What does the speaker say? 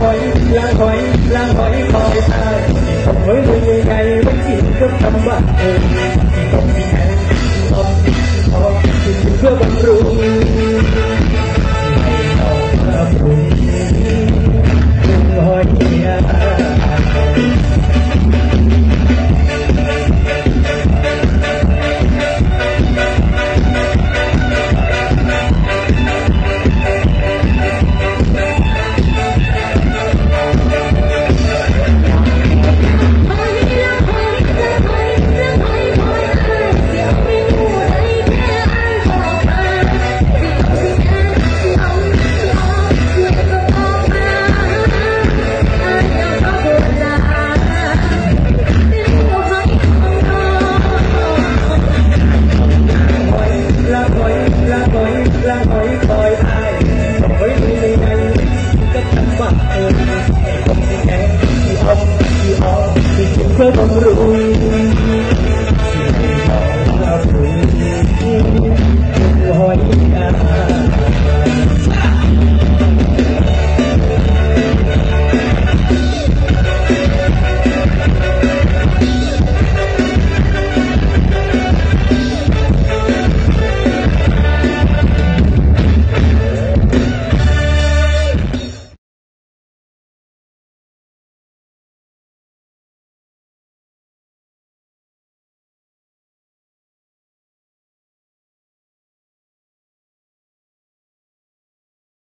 ถอยล้างถอยล้างถอยถอยตายถอยมือใหญ่ไม่กินกับคำว่าเออต้องมีแขน ทำ